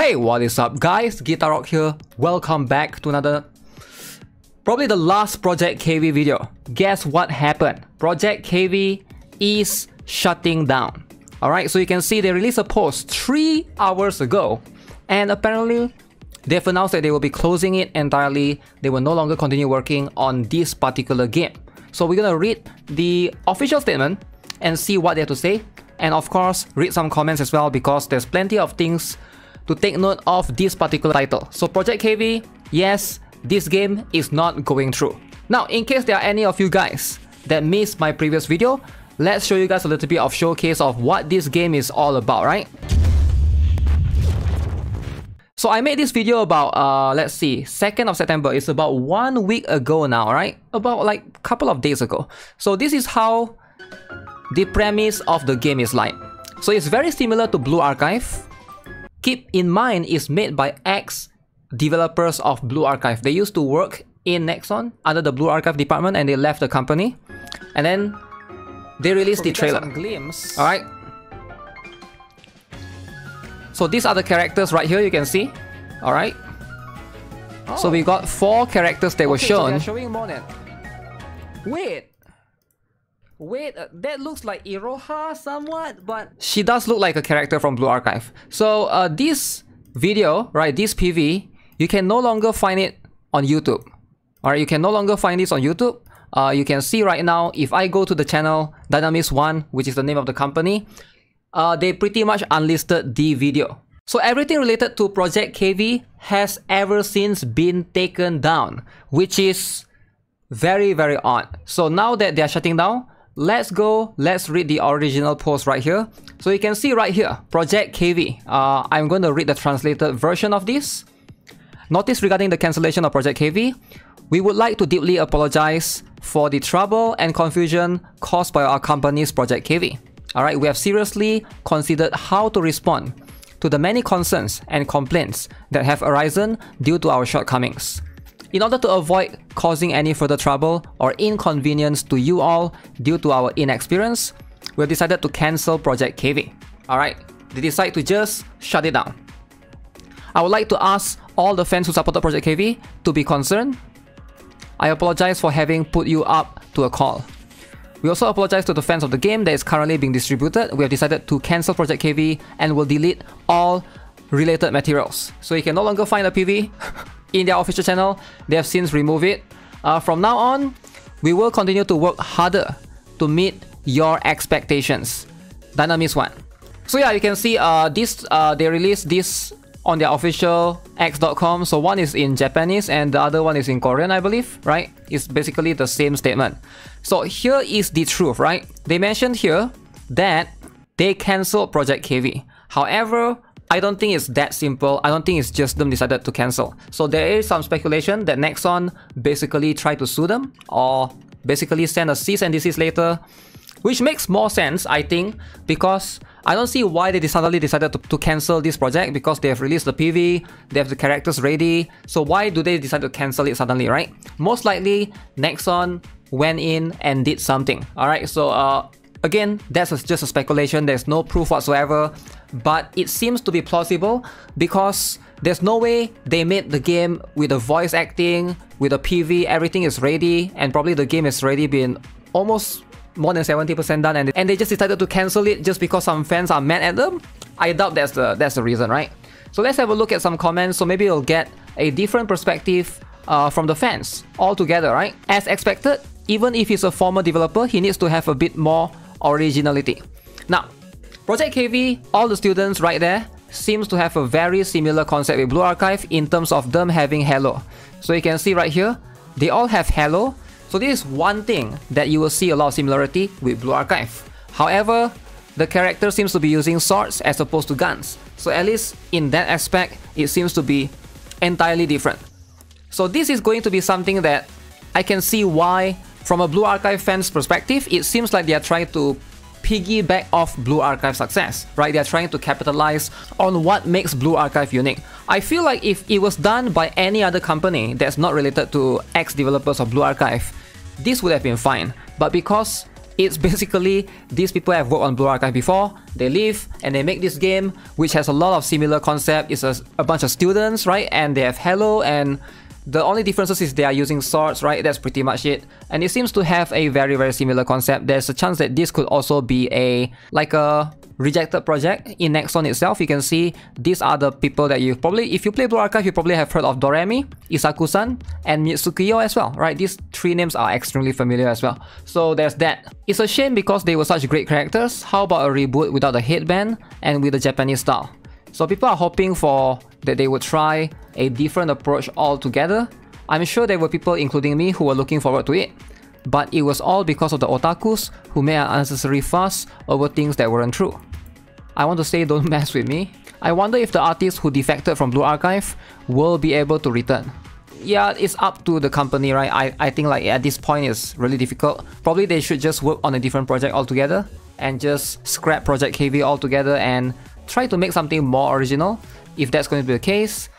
Hey, what is up guys? Guitar Rock here. Welcome back to another, probably the last Project KV video. Guess what happened? Project KV is shutting down. Alright, so you can see they released a post 3 hours ago and apparently they've announced that they will be closing it entirely. They will no longer continue working on this particular game. So we're gonna read the official statement and see what they have to say and of course read some comments as well because there's plenty of things to take note of this particular title. So Project KV, yes, this game is not going through. Now, in case there are any of you guys that missed my previous video, let's show you guys a little bit of showcase of what this game is all about, right? So I made this video about, uh, let's see, 2nd of September. It's about one week ago now, right? About like a couple of days ago. So this is how the premise of the game is like. So it's very similar to Blue Archive. Keep in mind is made by ex developers of Blue Archive. They used to work in Nexon under the Blue Archive department and they left the company. And then they released so the trailer. Alright. So these are the characters right here you can see. Alright. Oh. So we got four characters that okay, were shown. So showing more than. Wait. Wait, uh, that looks like Iroha somewhat, but... She does look like a character from Blue Archive. So uh, this video, right, this PV, you can no longer find it on YouTube. Alright, you can no longer find this on YouTube. Uh, you can see right now, if I go to the channel Dynamis1, which is the name of the company, uh, they pretty much unlisted the video. So everything related to Project KV has ever since been taken down, which is very, very odd. So now that they're shutting down, let's go, let's read the original post right here. So you can see right here, Project KV. Uh, I'm going to read the translated version of this. Notice regarding the cancellation of Project KV, we would like to deeply apologize for the trouble and confusion caused by our company's Project KV. Alright, we have seriously considered how to respond to the many concerns and complaints that have arisen due to our shortcomings. In order to avoid causing any further trouble or inconvenience to you all due to our inexperience, we've decided to cancel Project KV. Alright, they decide to just shut it down. I would like to ask all the fans who supported Project KV to be concerned. I apologize for having put you up to a call. We also apologize to the fans of the game that is currently being distributed. We have decided to cancel Project KV and will delete all related materials. So you can no longer find a PV in their official channel. They have since removed it. Uh, from now on, we will continue to work harder to meet your expectations. Dynamis 1. So yeah, you can see uh, this. Uh, they released this on their official x.com. So one is in Japanese and the other one is in Korean, I believe, right? It's basically the same statement. So here is the truth, right? They mentioned here that they cancelled Project KV. However, I don't think it's that simple. I don't think it's just them decided to cancel. So there is some speculation that Nexon basically tried to sue them or basically send a cease and desist letter, which makes more sense, I think, because I don't see why they suddenly decided to, to cancel this project because they have released the PV, they have the characters ready. So why do they decide to cancel it suddenly, right? Most likely, Nexon went in and did something. Alright, so uh, again, that's just a speculation. There's no proof whatsoever but it seems to be plausible because there's no way they made the game with the voice acting, with the PV, everything is ready, and probably the game is already been almost more than 70% done and, and they just decided to cancel it just because some fans are mad at them? I doubt that's the, that's the reason, right? So let's have a look at some comments so maybe you'll get a different perspective uh, from the fans altogether, right? As expected, even if he's a former developer, he needs to have a bit more originality. Now, Project KV, all the students right there, seems to have a very similar concept with Blue Archive in terms of them having halo. So you can see right here, they all have halo. So this is one thing that you will see a lot of similarity with Blue Archive. However, the character seems to be using swords as opposed to guns. So at least in that aspect, it seems to be entirely different. So this is going to be something that I can see why, from a Blue Archive fan's perspective, it seems like they are trying to piggyback off Blue Archive success, right? They're trying to capitalize on what makes Blue Archive unique. I feel like if it was done by any other company that's not related to ex-developers of Blue Archive, this would have been fine. But because It's basically these people have worked on Blue Archive before, they leave and they make this game which has a lot of similar concept. It's a, a bunch of students, right? And they have halo and the only differences is they are using swords, right? That's pretty much it. And it seems to have a very, very similar concept. There's a chance that this could also be a, like a rejected project in Nexon itself. You can see these are the people that you probably, if you play Blue Archive, you probably have heard of Doremi, Isaku-san, and Mitsukiyo as well, right? These three names are extremely familiar as well. So there's that. It's a shame because they were such great characters. How about a reboot without the headband and with the Japanese style? So people are hoping for that they would try a different approach altogether. I'm sure there were people including me who were looking forward to it, but it was all because of the otakus who made an unnecessary fuss over things that weren't true. I want to say don't mess with me. I wonder if the artists who defected from Blue Archive will be able to return. Yeah, it's up to the company, right? I, I think like at this point it's really difficult. Probably they should just work on a different project altogether and just scrap Project KV altogether and try to make something more original. If that's going to be the case,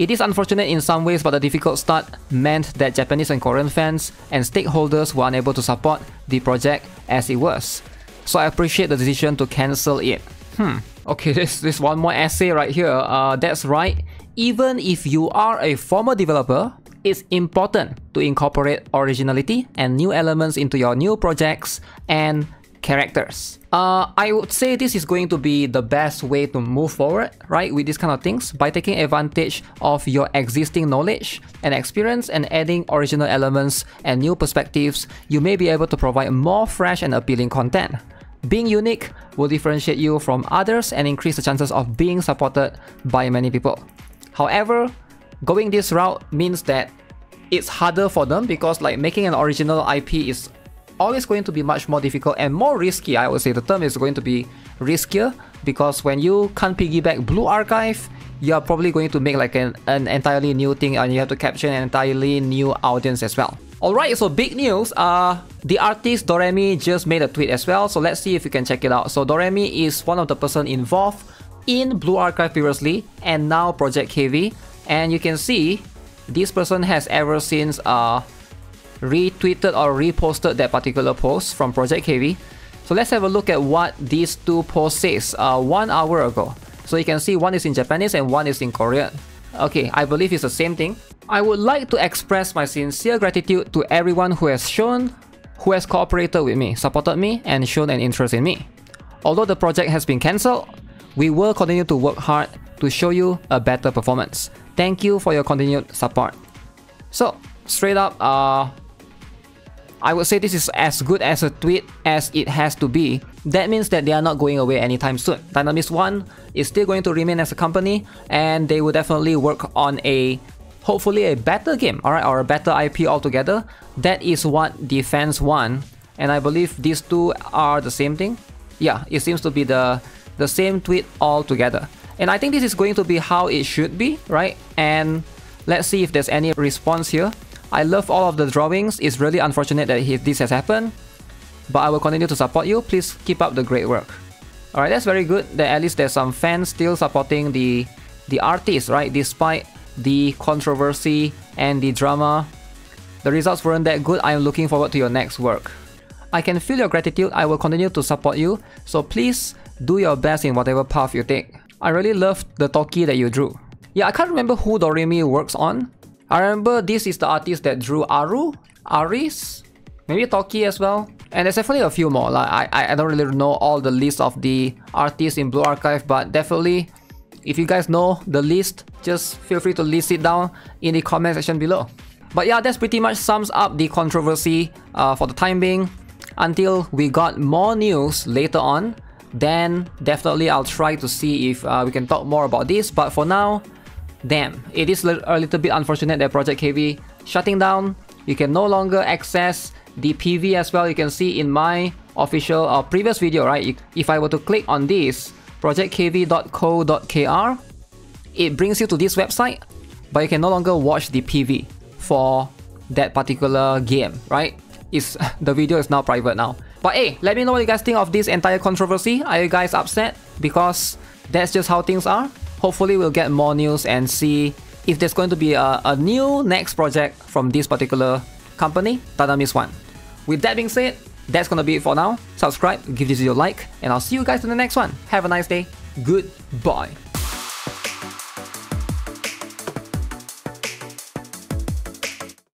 it is unfortunate in some ways, but the difficult start meant that Japanese and Korean fans and stakeholders were unable to support the project as it was. So I appreciate the decision to cancel it. Hmm. Okay, this, there's one more essay right here. Uh, that's right. Even if you are a former developer, it's important to incorporate originality and new elements into your new projects and characters. Uh, I would say this is going to be the best way to move forward, right, with these kind of things, by taking advantage of your existing knowledge and experience and adding original elements and new perspectives, you may be able to provide more fresh and appealing content. Being unique will differentiate you from others and increase the chances of being supported by many people. However, going this route means that it's harder for them because like making an original IP is always going to be much more difficult and more risky. I would say the term is going to be riskier because when you can't piggyback Blue Archive, you're probably going to make like an, an entirely new thing and you have to capture an entirely new audience as well. Alright, so big news. Uh, the artist Doremi just made a tweet as well, so let's see if you can check it out. So Doremi is one of the person involved in Blue Archive previously and now Project KV. And you can see this person has ever since uh, retweeted or reposted that particular post from Project KV. So let's have a look at what these two posts says uh, one hour ago. So you can see one is in Japanese and one is in Korean. Okay, I believe it's the same thing. I would like to express my sincere gratitude to everyone who has shown, who has cooperated with me, supported me, and shown an interest in me. Although the project has been cancelled, we will continue to work hard to show you a better performance. Thank you for your continued support. So, straight up, uh, I would say this is as good as a tweet as it has to be. That means that they are not going away anytime soon. Dynamis 1 is still going to remain as a company and they will definitely work on a hopefully a better game, alright, or a better IP altogether. That is what fans want and I believe these two are the same thing. Yeah, it seems to be the, the same tweet altogether. And I think this is going to be how it should be, right? And let's see if there's any response here. I love all of the drawings. It's really unfortunate that this has happened. But I will continue to support you. Please keep up the great work. Alright, that's very good that at least there's some fans still supporting the the artist, right? Despite the controversy and the drama. The results weren't that good. I am looking forward to your next work. I can feel your gratitude. I will continue to support you. So please do your best in whatever path you take. I really loved the Toki that you drew. Yeah, I can't remember who Doremi works on, I remember this is the artist that drew Aru, Aris, maybe Toki as well. And there's definitely a few more. Like I, I don't really know all the list of the artists in Blue Archive, but definitely if you guys know the list, just feel free to list it down in the comment section below. But yeah, that's pretty much sums up the controversy uh, for the time being. Until we got more news later on, then definitely I'll try to see if uh, we can talk more about this. But for now, Damn, it is a little bit unfortunate that Project KV shutting down. You can no longer access the PV as well. You can see in my official or uh, previous video, right? If I were to click on this, projectkv.co.kr, it brings you to this website, but you can no longer watch the PV for that particular game, right? It's, the video is now private now. But hey, let me know what you guys think of this entire controversy. Are you guys upset? Because that's just how things are hopefully we'll get more news and see if there's going to be a, a new next project from this particular company, Dynamis One. With that being said, that's gonna be it for now. Subscribe, give this video a like, and I'll see you guys in the next one. Have a nice day. Goodbye.